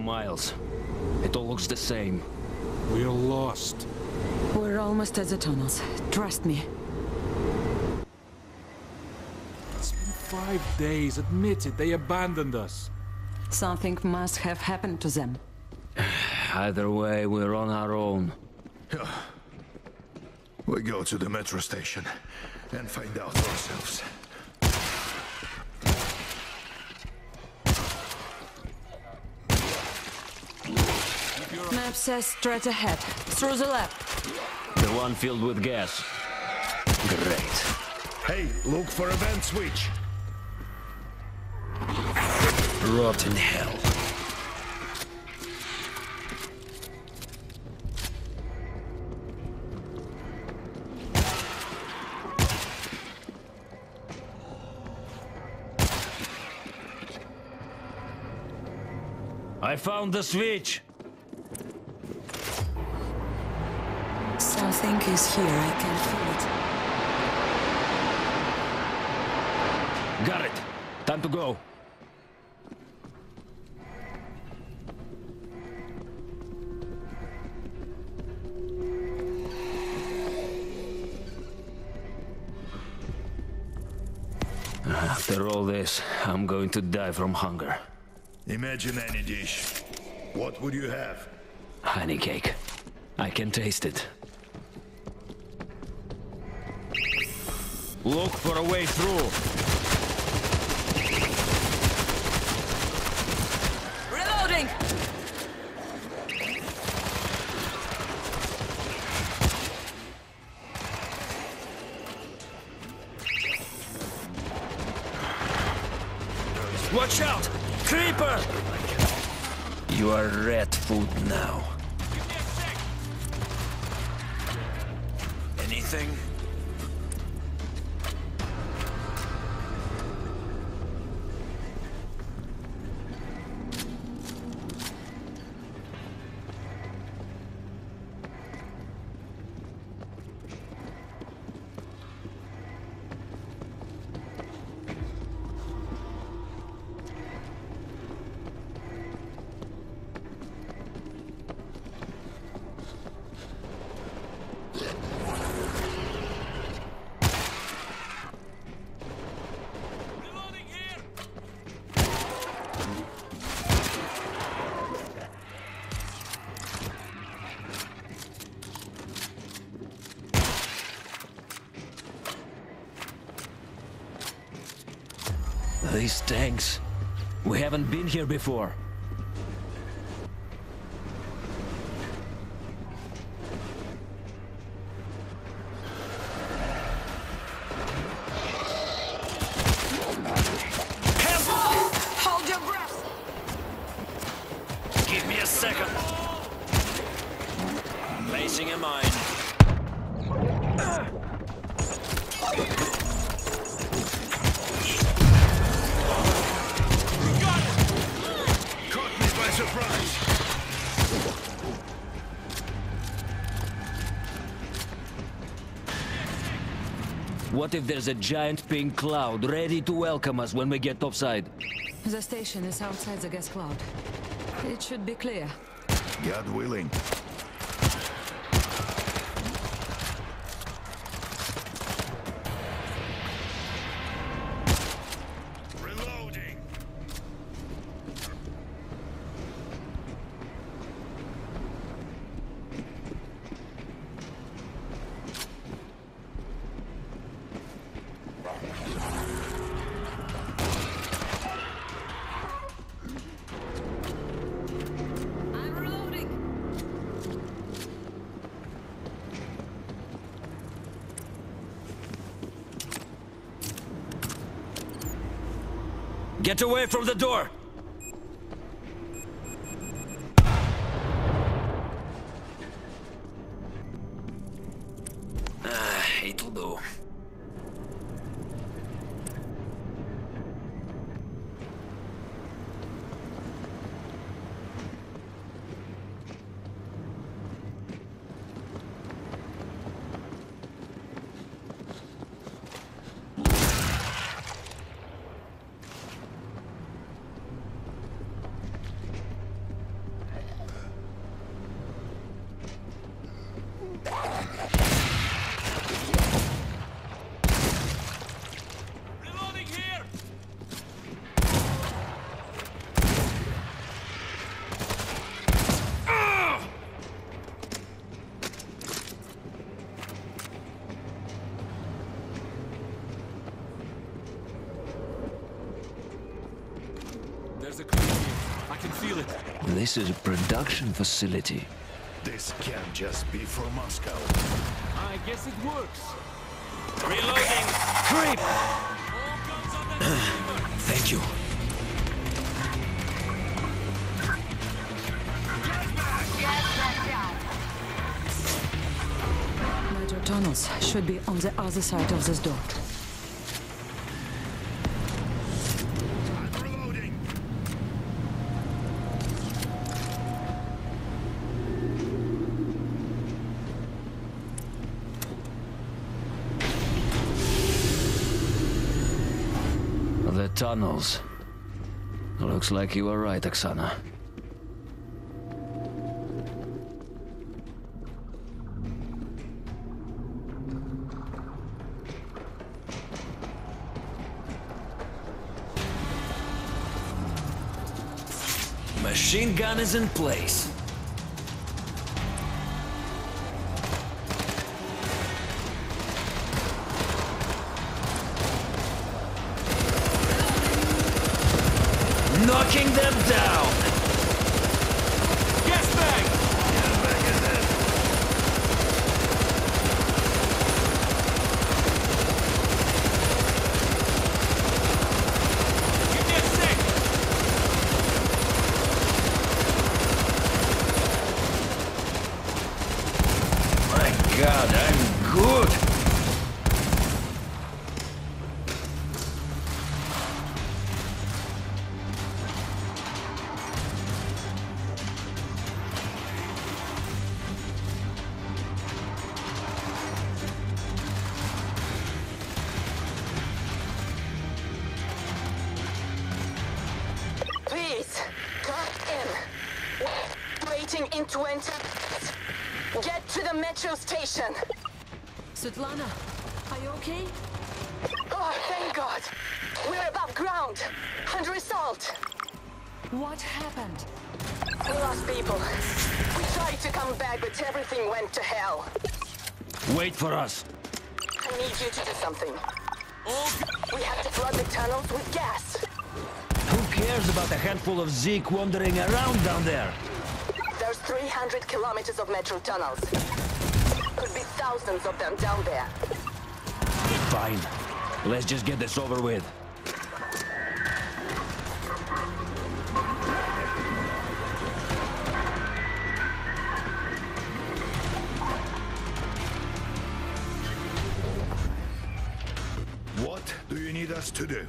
for miles. It all looks the same. We're lost. We're almost at the tunnels. Trust me. It's been five days. Admit it. They abandoned us. Something must have happened to them. Either way, we're on our own. We go to the metro station and find out ourselves. Map says straight ahead, through the left. The one filled with gas. Great. Hey, look for a vent switch. Rotten hell. I found the switch! Something is here, I can feel it. Got it! Time to go. After all this, I'm going to die from hunger. Imagine any dish. What would you have? Honey cake. I can taste it. Look for a way through. Reloading! Watch out! Creeper! You are rat food now. Anything? These tanks. We haven't been here before. What if there's a giant pink cloud ready to welcome us when we get topside? The station is outside the gas cloud. It should be clear. God willing. Reloading. I'm reloading! Get away from the door! There's a creep. I can feel it. This is a production facility. This can't just be for Moscow. I guess it works. Reloading! Creep! All guns on that receiver. Thank you. Metro tunnels should be on the other side of this door. The tunnels. Looks like you were right, Oksana. Machine gun is in place. Knocking them down! Metro. Svetlana, are you okay? Oh, thank God. We're above ground. Under assault. What happened? We lost people. We tried to come back, but everything went to hell. Wait for us. I need you to do something. Oh. We have to flood the tunnels with gas. Who cares about a handful of Zeke wandering around down there? There's 300 kilometers of metro tunnels. Could be thousands of them down there. Fine. Let's just get this over with. What do you need us to do?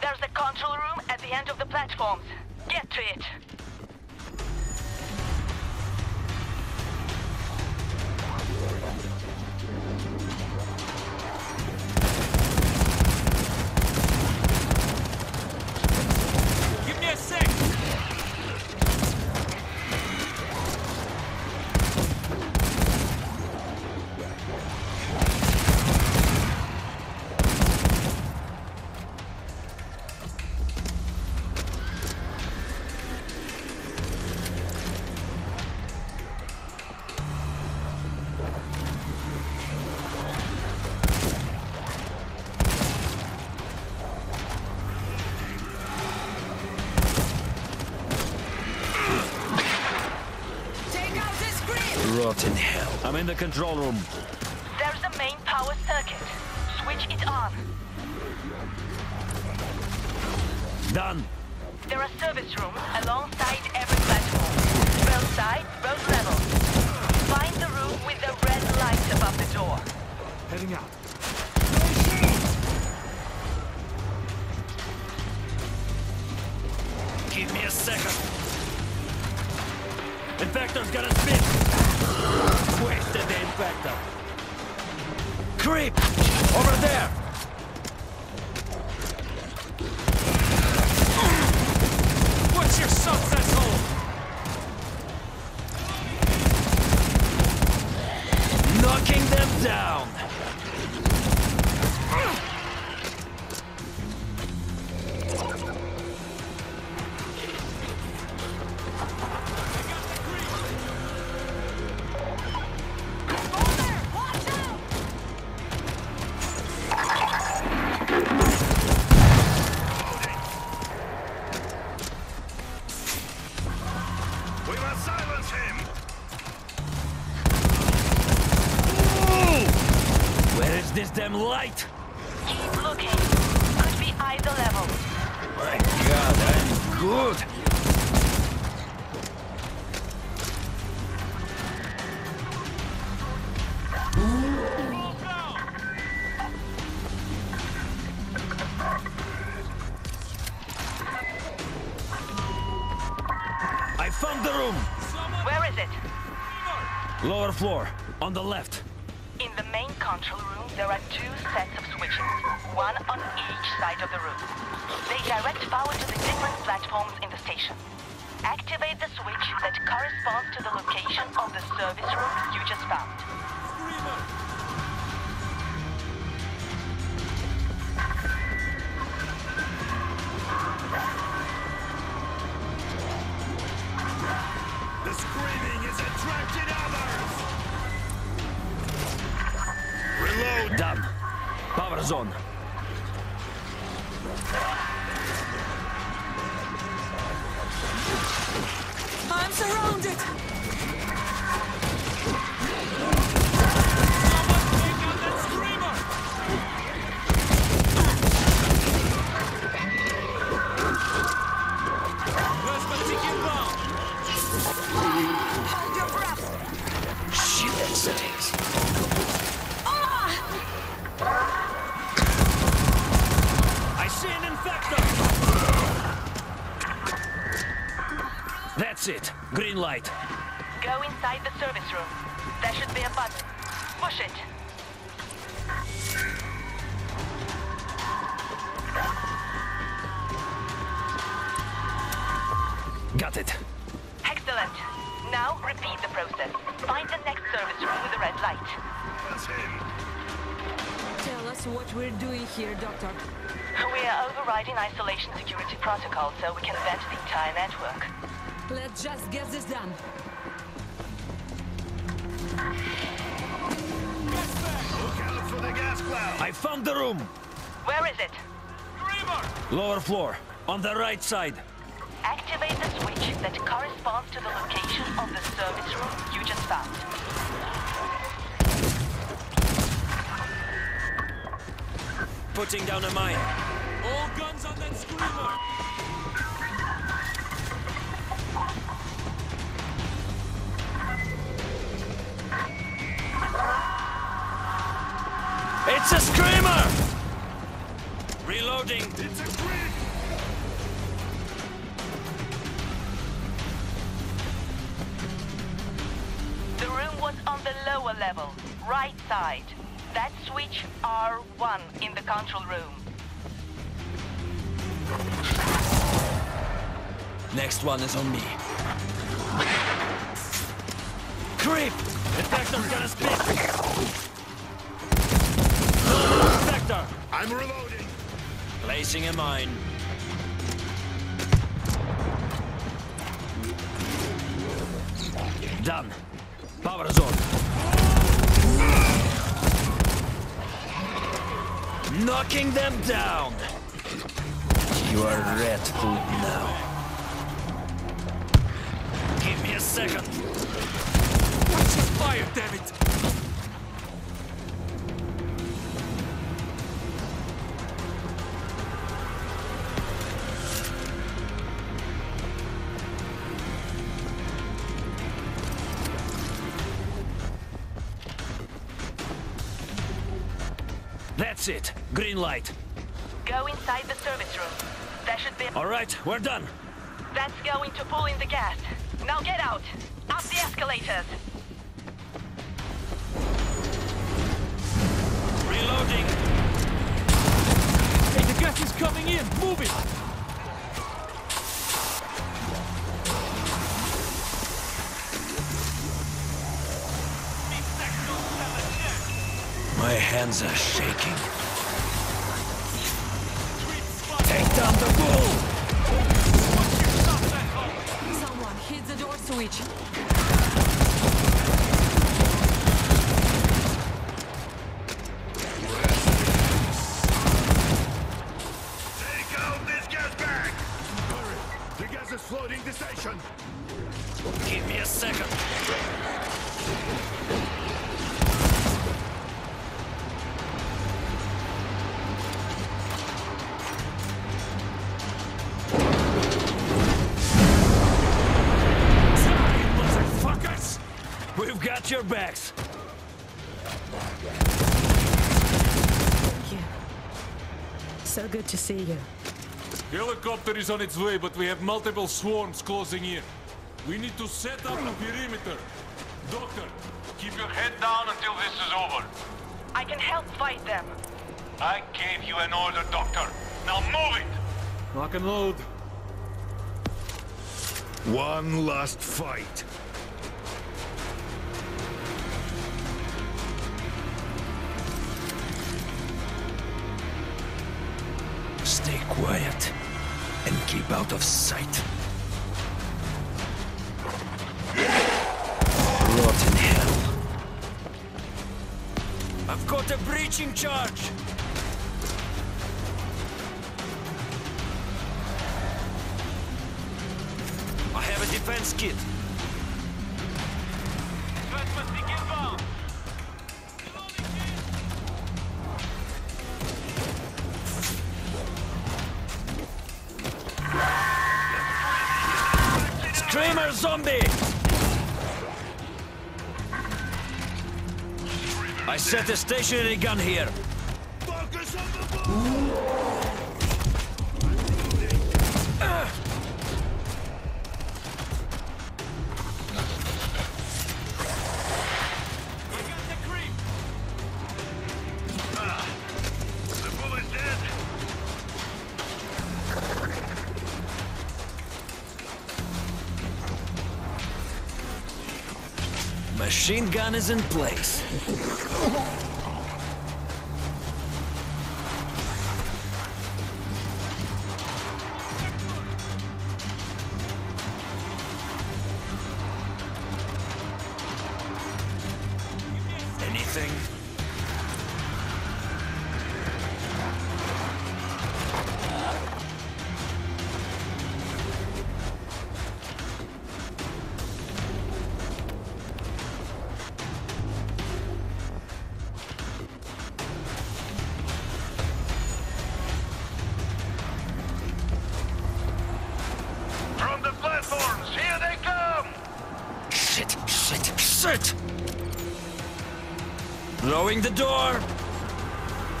There's a control room at the end of the platforms. Get to it. Grip! Rotten hell. I'm in the control room. There's a main power circuit. Switch it on. Done. There are service rooms alongside every platform. Both sides, both levels. Find the room with the red light above the door. Heading out. Give me a second. Infector's gonna spin. Wasted the. Creep! Over there! What's your? Knocking them down! Light? Keep looking. Could be either level. My god, I'm good! I found the room! Where is it? Lower floor, on the left. In the main control room, there are two sets of switches, one on each side of the room. They direct power to the different platforms in the station. Activate the switch that corresponds to the location of the service room you just found. Now repeat the process. Find the next service room with the red light. That's him! Tell us what we're doing here, Doctor. We are overriding isolation security protocol so we can vent the entire network. Let's just get this done. Look out for the gas cloud! I found the room. Where is it? Lower floor, on the right side. Activate that corresponds to the location of the service room you just found. Putting down a mine. All guns on that screamer! It's a screamer! Reloading. It's a grid! Right side. That switch R1 in the control room. Next one is on me. Creep! Infector's gonna spit! No, Infector! I'm reloading! Placing a mine. Done. Power zone. Knocking them down. You are red food now. Give me a second. Watch your fire, damn it! That's it. Green light. Go inside the service room. There should be. All right, we're done. That's going to pull in the gas. Now get out. Up the escalators. Reloading. Hey, the gas is coming in! Move it! My hands are shaking. Take down the bull! Someone hit the door switch. So good to see you. Helicopter is on its way, but we have multiple swarms closing in. We need to set up a perimeter. Doctor, Keep your head down until this is over. I can help fight them. I gave you an order, Doctor. Now move it! lock and load. One last fight. Quiet and keep out of sight. Rot in hell. I've got a breaching charge! I have a defense kit. Screamer zombie! I set a stationary gun here. Machine gun is in place. Shit! Blowing the door!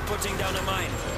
Putting down a mine.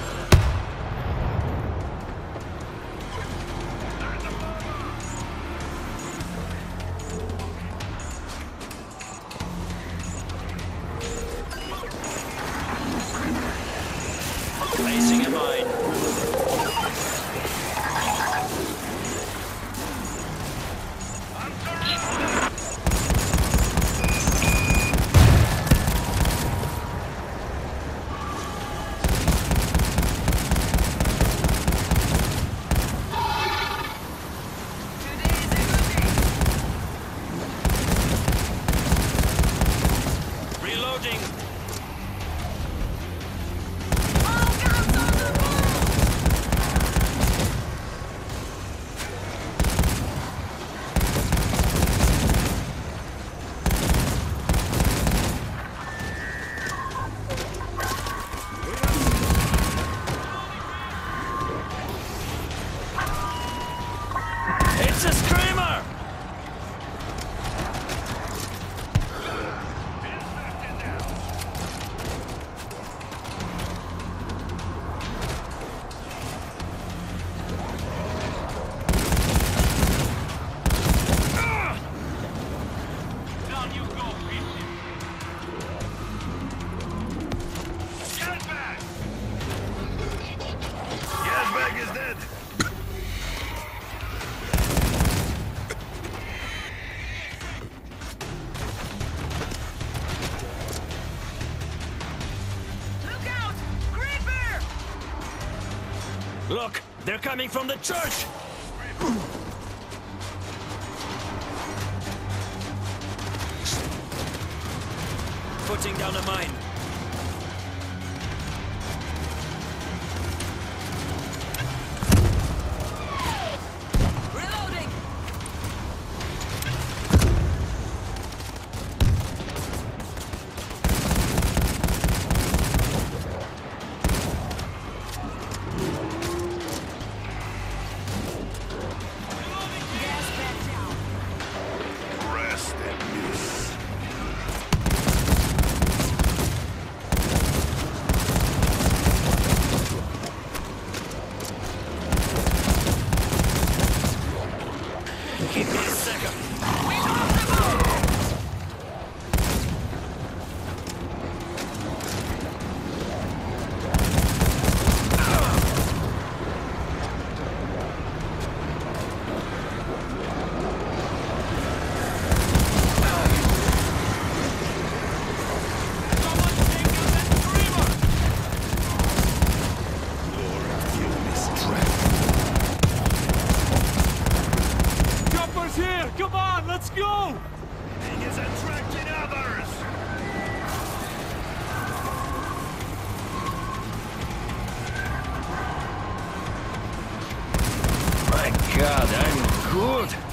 They're coming from the church! Putting down a mine. Give me a second. God, I'm good.